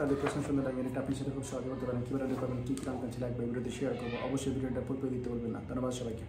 তাদের প্রশ্ন সুন্দর লাগে এটা আপনি সেটা খুব সহজে করতে পারেন। কীভাবে রান্না কী কী রান্না লাগবে ভিডিওতে শেয়ার করব। অবশ্যই ভিডিওটা পরিপ্রেক্ষিতে বলবেন না। ধন্যবাদ সবাইকে।